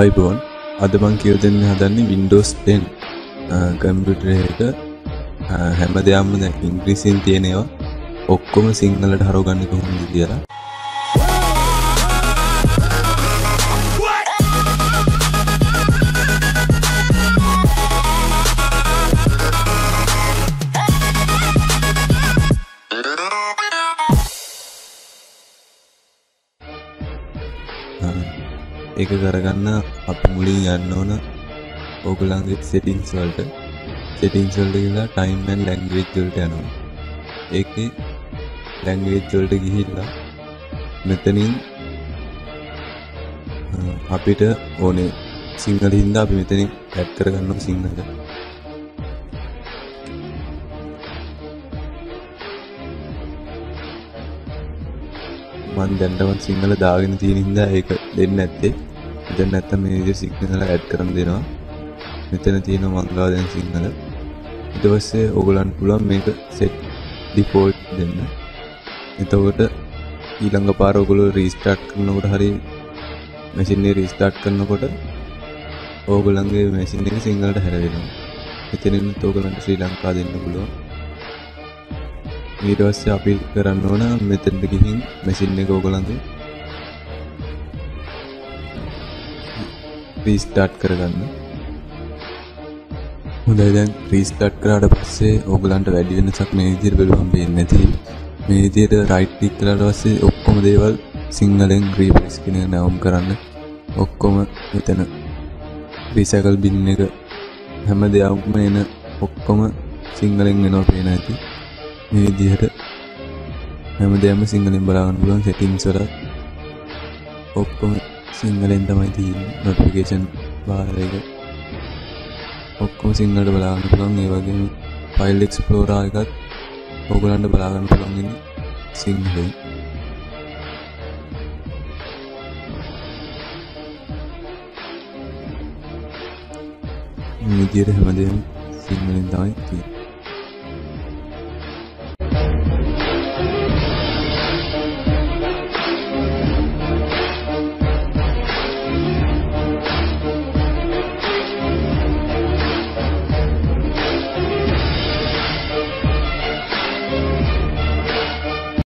අයිබෝන් අද මං කියව දෙන්න හදන්නේ වින්ඩෝස් 10 කම්පියුටර් එක. හැම දෙයක්ම දැන් ඉංග්‍රීසියෙන් තියෙනවා ඔක්කොම සිංහලට හරවගන්න කොහොමද කියලා ඒක කරගන්න අපි මුලින් යන්න ඕන. ඕගලන්ගේ සෙටිංස් වලට. සෙටිංස් වලට ගිහලා ටයිම් ඇන්ඩ් ලැන්ග්වේජ් වලට යනවා. ඒකේ ලැන්ග්වේජ් වලට ගිහිල්ලා මෙතනින් අපිට ඕනේ සිංහල හින්දා අපි මෙතනින් ඇඩ් කරගන්නවා සිංහල. මන් දැන්ටමත් සිංහල දාගෙන තියෙන හින්දා ඒක දෙන්න ඇත්තේ මෙතන නැත්තම් මේ විදිහට සිංහල ඇඩ් කරන් දෙනවා. මෙතන තියෙන මංගා දැන් සිංහල. ඊට පස්සේ ඕගලන්ට පුළුවන් මේක සෙට් ඩිෆෝල්ට් දෙන්න. එතකොට ඊළඟ පාර ඔයගොල්ලෝ රීස්ටාර්ට් කරනකොට හරි මැෂින් එක රීස්ටාර්ට් කරනකොට ඕගොල්ලන්ගේ මැෂින් එක සිංහලට හැරෙනවා. එතනින් ඕගලන්ට ශ්‍රී ලංකා දෙන්න පුළුවන්. ඊට පස්සේ අපි කරන්න ඕන මෙතෙන්ට ගිහින් මැෂින් එක ඕගොල්ලන්ගේ රීස්ටාර්ට් කරගන්න. හොඳයි දැන් රීස්ටාර්ට් කරාට පස්සේ ඕගලන්ට වැඩි වෙනසක් මේ විදිහට බලුවම් පේන්නේ නැති. මේ විදිහට රයිට් ක්ලික් කළාට පස්සේ ඔක්කොම දේවල් සිංහලෙන් රීප්ලේස් කියන එක නැවුම් කරන්න. ඔක්කොම මෙතන රීසයිකල් බින් එක හැම දෙයක්ම එන ඔක්කොම සිංහලෙන් වෙනවා පේන ඇති. මේ විදිහට හැම දෙයක්ම සිංහලෙන් බලාගන්න පුළුවන් සෙටින්ස් වල ඔක්කොම සිංහලෙන් තමයි තියෙන්නේ නොටිෆිකේෂන් බාර් එක. ඔක්කොම සිංහලට බලාගන්න පුළුවන්. ඒ වගේම ෆයිල් එක්ස්ප්ලෝරර් එකත් ඔයගලන්ට බලාගන්න පුළුවන් ඉන්නේ සිංහලෙන්. මේ විදිහට හැමදේම සිංහලෙන් තමයි තියෙන්නේ.